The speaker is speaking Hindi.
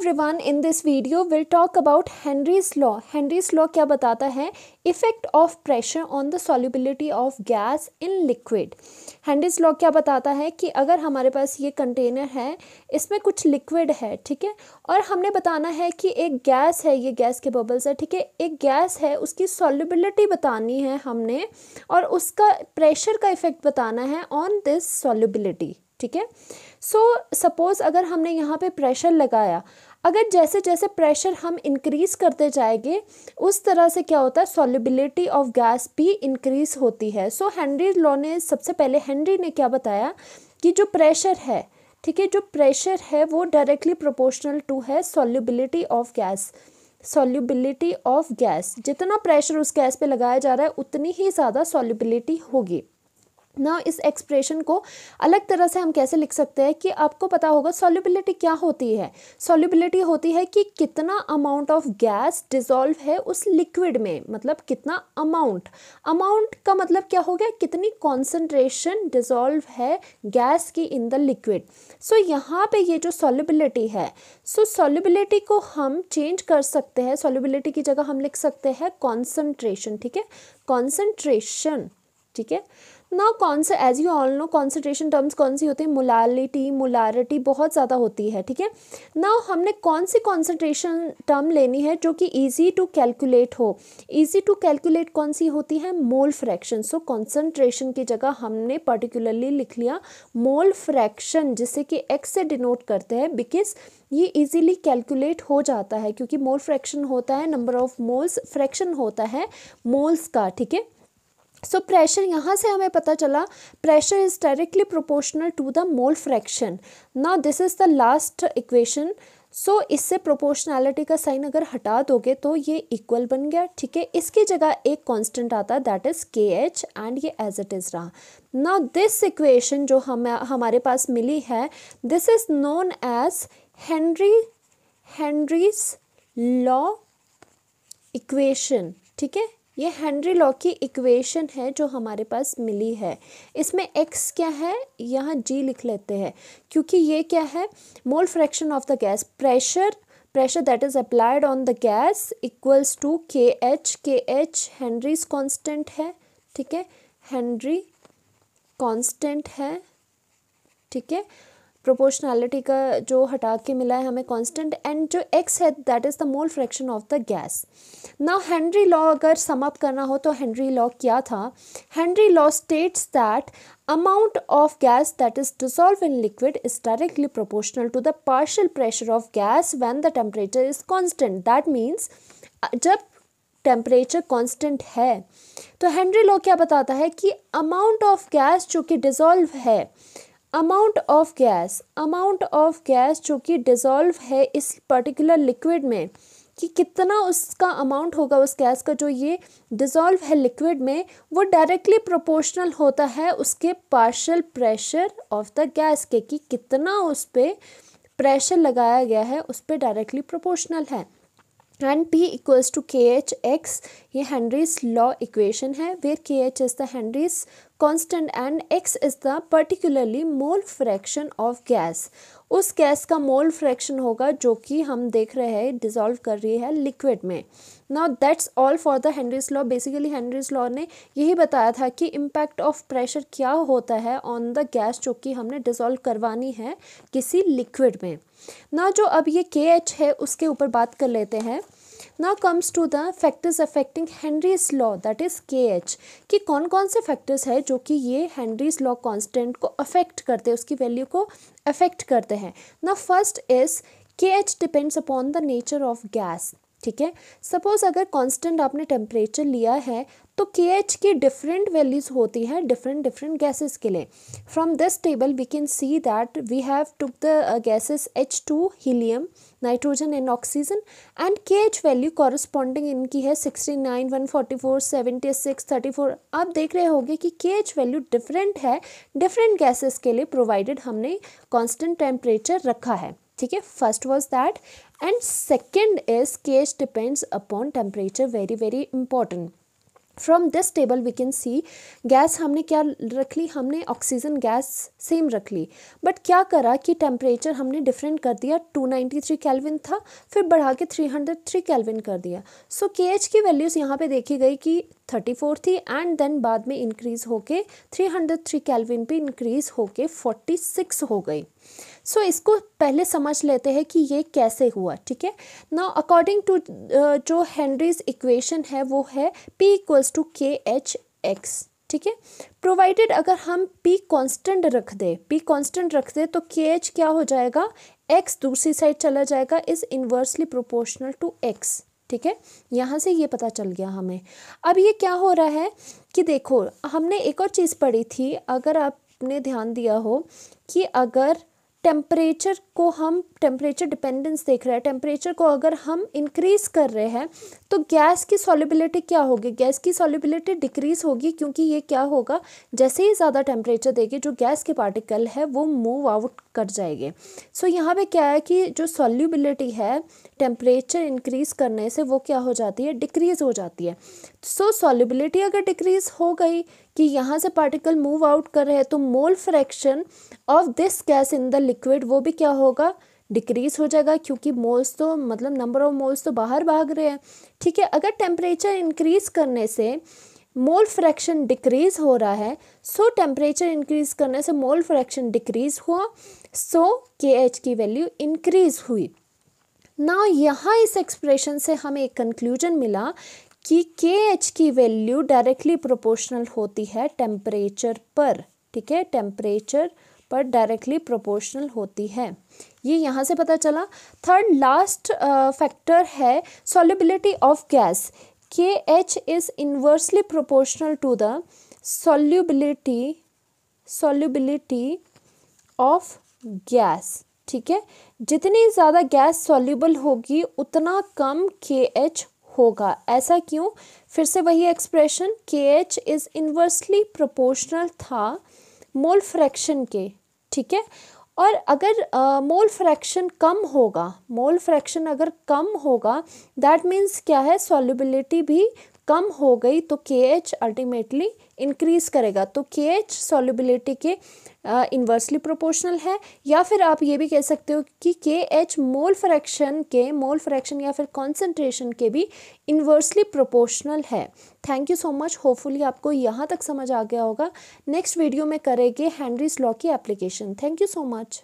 Everyone in this video will talk about Henry's law Henry's law क्या बताता है? Effect of pressure on the solubility of gas in liquid Henry's law क्या बताता है? कि अगर हमारे पास ये कंटेनर है, इसमें कुछ लिक्विड है, ठीक है? और हमने बताना है कि एक गैस है, ये गैस के बबल्स है, ठीक है? एक गैस है, उसकी सॉल्युबिलिटी बतानी है हमने, और उसका प्रेशर का इफ़ेक्ट बताना है ऑन दिस सॉल्युबिलिटी ठीक है? सो सपोज़ अगर हमने यहाँ पे प्रेशर लगाया अगर जैसे जैसे प्रेशर हम इंक्रीज़ करते जाएँगे, उस तरह से क्या होता है? सॉल्युबिलिटी ऑफ़ गैस भी इंक्रीज़ होती है। सो हेनरी लॉ ने सबसे पहले हेनरी ने क्या बताया? कि जो प्रेशर है, ठीक है, जो प्रेशर है, वो डायरेक्टली प्रोपोर्शनल टू है solubility of gas solubility of gas जितना प्रेशर उस गैस पे लगाया जा रहा है, उतनी ही ज़्यादा सॉल्युबिलिटी होगी। ना इस एक्सप्रेशन को अलग तरह से हम कैसे लिख सकते हैं कि आपको पता होगा सॉल्युबिलिटी क्या होती है? सॉल्युबिलिटी होती है कि कितना अमाउंट ऑफ़ गैस डिजॉल्व है उस लिक्विड में मतलब कितना अमाउंट अमाउंट का मतलब क्या हो गया? कितनी कॉन्सेंट्रेशन डिजॉल्व है गैस की इन द लिक्विड सो यहाँ पे ये जो सॉल्युबिलिटी है सो so, सॉल्युबिलिटी को हम चेंज कर सकते हैं। सॉल्युबिलिटी की जगह हम लिख सकते हैं कॉन्सेंट्रेशन ठीक है? कॉन्सेंट्रेशन ठीक है? ना कौन से as you all know concentration terms कौन सी होती है? मुलालिटी मुलारिटी बहुत ज़्यादा होती है, ठीक है? ना हमने कौन सी कॉन्सेंट्रेशन टर्म लेनी है जो कि ईजी टू कैलकुलेट हो? ईजी टू कैलकुलेट कौन सी होती है? मोल फ्रैक्शन सो कॉन्सेंट्रेशन की जगह हमने पर्टिकुलरली लिख लिया मोल फ्रैक्शन जिसे कि एक्स से डिनोट करते हैं बिकॉज़ ये इजीली कैलकुलेट हो जाता है, क्योंकि मोल फ्रैक्शन होता है नंबर ऑफ़ मोल्स फ्रैक्शन होता है मोल्स का, ठीक है? सो प्रेशर यहाँ से हमें पता चला pressure is directly proportional to the mole fraction now this is the last equation so इससे प्रोपोर्शनैलिटी का साइन अगर हटा दोगे तो ये इक्वल बन गया, ठीक है? इसकी जगह एक कांस्टेंट आता है that is K H and ये एज इट इज़ रहा. नाउ दिस इक्वेशन जो हम, हमारे पास मिली है this is known as Henry Henry's law equation ठीक है? ये हेनरी लॉ की इक्वेशन है जो हमारे पास मिली है। इसमें एक्स क्या है? यहाँ जी लिख लेते हैं, क्योंकि ये क्या है? Mole fraction of the gas, pressure pressure that is applied on the gas equals to K H K H Henry's constant है, ठीक है? हेनरी कॉन्स्टेंट है, ठीक है? प्रोपोर्शनैलिटी का जो हटा के मिला है हमें कांस्टेंट एंड जो एक्स है that is the mole fraction of the gas now Henry law अगर सम अप करना हो तो हेनरी लॉ क्या था? Henry law states that amount of gas that is dissolve in liquid is directly proportional to the partial pressure of gas when the temperature is constant that means जब टेम्परेचर कांस्टेंट है तो हेनरी लॉ क्या बताता है कि अमाउंट ऑफ़ गैस जो कि डिज़ोल्व है amount of gas amount of gas जो कि डिज़ोल्व है इस पर्टिकुलर लिक्विड में, कि कितना उसका अमाउंट होगा उस गैस का जो ये डिज़ोल्व है लिक्विड में, वो डायरेक्टली प्रोपोर्शनल होता है उसके partial pressure of the gas के, कि कितना उस पर प्रेशर लगाया गया है, उस पर डायरेक्टली प्रोपोर्शनल है। And P equals to K H X ये हेनरीज लॉ इक्वेशन है where K H is the Henry's constant and X is the particularly mole fraction of gas उस गैस का मोल फ्रैक्शन होगा जो कि हम देख रहे हैं डिजॉल्व कर रही है लिक्विड में. Now that's all for the Henry's law basically Henry's law ने यही बताया था कि इम्पैक्ट ऑफ़ प्रेशर क्या होता है ऑन द गैस जो कि हमने डिजॉल्व करवानी है किसी लिक्विड में. ना जो अब ये के एच है, उसके ऊपर बात कर लेते हैं। Now comes to the factors affecting Henry's law that is K H कि कौन कौन से फैक्टर्स है जो कि ये हैंनरीज लॉ कांस्टेंट को अफेक्ट करते हैं, उसकी वैल्यू को अफेक्ट करते हैं। Now first is K H depends upon the nature of gas ठीक है? सपोज़ अगर कांस्टेंट आपने टेम्परेचर लिया है तो के एच की डिफरेंट वैल्यूज़ होती हैं डिफरेंट डिफरेंट गैसेस के लिए। From this table we can see that we have took the gases H two helium nitrogen and oxygen and K H value corresponding इनकी है sixty nine one forty four seventy six thirty four आप देख रहे होंगे कि के एच वैल्यू डिफरेंट है डिफरेंट गैसेस के लिए प्रोवाइडेड हमने कॉन्स्टेंट टेम्परेचर रखा है। ठीक है? First was that and second is K H depends upon temperature very very important from this table we can see gas हमने क्या रख ली? हमने ऑक्सीजन गैस सेम रख ली. बट क्या करा कि टेम्परेचर हमने डिफरेंट कर दिया? 293 केल्विन था, फिर बढ़ा के 303 केल्विन कर दिया. सो के एच की वैल्यूज़ यहाँ पे देखी गई कि 34 थी एंड देन बाद में इंक्रीज़ होके 303 केल्विन पे इंक्रीज़ होके 46 हो गई. सो so, इसको पहले समझ लेते हैं कि ये कैसे हुआ ठीक है? ना अकॉर्डिंग टू जो हेनरीज इक्वेशन है वो है P equals to K H X ठीक है? प्रोवाइडेड अगर हम पी कांस्टेंट रख दे पी कांस्टेंट रख दे तो के एच क्या हो जाएगा? एक्स दूसरी साइड चला जाएगा is inversely proportional to X ठीक है? यहाँ से ये पता चल गया हमें। अब ये क्या हो रहा है कि देखो हमने एक और चीज़ पढ़ी थी अगर आपने ध्यान दिया हो कि अगर टेम्परेचर को हम टेम्परेचर डिपेंडेंस देख रहे हैं। टेम्परेचर को अगर हम इंक्रीज़ कर रहे हैं तो गैस की सॉलिबिलिटी क्या होगी? गैस की सॉलिबिलिटी डिक्रीज़ होगी क्योंकि ये क्या होगा? जैसे ही ज़्यादा टेम्परेचर देगी जो गैस के पार्टिकल है वो मूव आउट कर जाएँगे। सो so, यहाँ पे क्या है कि जो सॉल्यूबिलिटी है टेम्परेचर इंक्रीज़ करने से वो क्या हो जाती है? डिक्रीज़ हो जाती है। सो so, सॉल्यूबिलिटी अगर डिक्रीज़ हो गई कि यहाँ से पार्टिकल मूव आउट कर रहे हैं तो mole fraction of this gas in the liquid वो भी क्या होगा? डिक्रीज हो जाएगा, क्योंकि मोल्स तो मतलब नंबर ऑफ़ मोल्स तो बाहर भाग रहे हैं। ठीक है, अगर टेम्परेचर इंक्रीज करने से मोल फ्रैक्शन डिक्रीज हो रहा है सो टेम्परेचर इंक्रीज करने से मोल फ्रैक्शन डिक्रीज हुआ सो के एच की वैल्यू इंक्रीज हुई। ना यहाँ इस एक्सप्रेशन से हमें एक कंक्लूजन मिला कि के एच की वैल्यू डायरेक्टली प्रोपोर्शनल होती है टेम्परेचर पर, ठीक है? टेम्परेचर पर डायरेक्टली प्रोपोर्शनल होती है। ये यहाँ से पता चला। थर्ड लास्ट फैक्टर है solubility of gas K H is inversely proportional to the solubility solubility of gas ठीक है? जितनी ज़्यादा गैस सॉल्युबल होगी, उतना कम के एच होगा। ऐसा क्यों? फिर से वही एक्सप्रेशन के एच इज़ इन्वर्सली प्रोपोर्शनल था मोल फ्रैक्शन के ठीक है? और अगर मोल uh, फ्रैक्शन कम होगा मोल फ्रैक्शन अगर कम होगा दैट मीन्स क्या है? सॉल्युबिलिटी भी कम हो गई तो के एच अल्टीमेटली इंक्रीज करेगा। तो के एच सॉल्युबिलिटी के इन्वर्सली प्रोपोर्शनल है। या फिर आप ये भी कह सकते हो कि के एच मोल फ्रैक्शन के मोल फ्रैक्शन या फिर कॉन्सेंट्रेशन के भी इन्वर्सली प्रोपोर्शनल है। Thank you so much hopefully आपको यहाँ तक समझ आ गया होगा। नेक्स्ट वीडियो में करेंगे हैंनरीज लॉ की application thank you so much